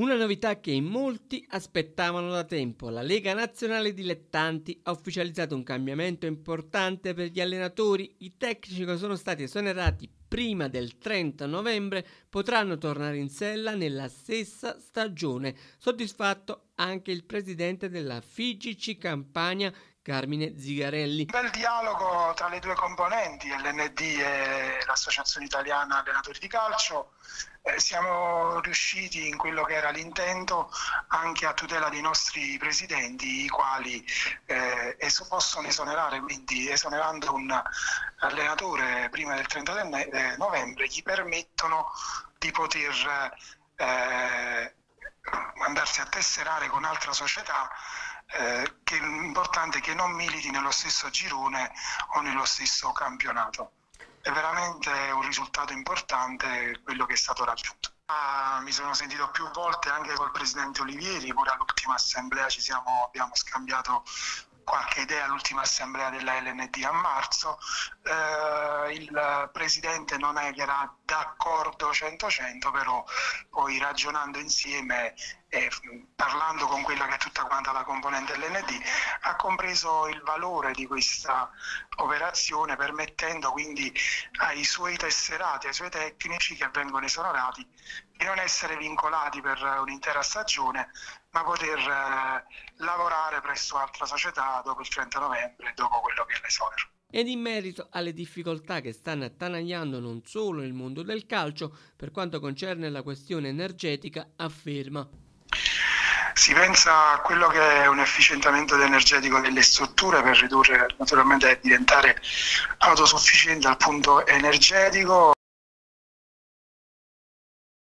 Una novità che in molti aspettavano da tempo. La Lega Nazionale Dilettanti ha ufficializzato un cambiamento importante per gli allenatori. I tecnici che sono stati esonerati prima del 30 novembre potranno tornare in sella nella stessa stagione. Soddisfatto anche il presidente della FIGC Campania, Carmine Zigarelli. Un bel dialogo tra le due componenti, l'ND e l'Associazione Italiana Allenatori di Calcio. Eh, siamo riusciti in quello che era l'intento anche a tutela dei nostri presidenti, i quali eh, possono esonerare, quindi esonerando un allenatore prima del 30 eh, novembre, gli permettono di poter eh, andarsi a tesserare con altra società eh, che è che non militi nello stesso girone o nello stesso campionato. È veramente un risultato importante quello che è stato raggiunto. Ah, mi sono sentito più volte anche col presidente Olivieri, pure all'ultima assemblea siamo, abbiamo scambiato qualche idea all'ultima assemblea della LND a marzo, eh, il presidente non è che era d'accordo 100-100, però poi ragionando insieme e parlando con quella che è tutta quanta la componente LND ha compreso il valore di questa operazione permettendo quindi ai suoi tesserati, ai suoi tecnici che vengono esonerati di non essere vincolati per un'intera stagione ma poter eh, lavorare presso altra società dopo il 30 novembre, dopo quello che è l'esonero. Ed in merito alle difficoltà che stanno attanagliando non solo il mondo del calcio, per quanto concerne la questione energetica, afferma. Si pensa a quello che è un efficientamento energetico delle strutture per ridurre naturalmente diventare autosufficienti dal punto energetico.